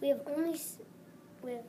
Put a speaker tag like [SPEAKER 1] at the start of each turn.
[SPEAKER 1] we have only we have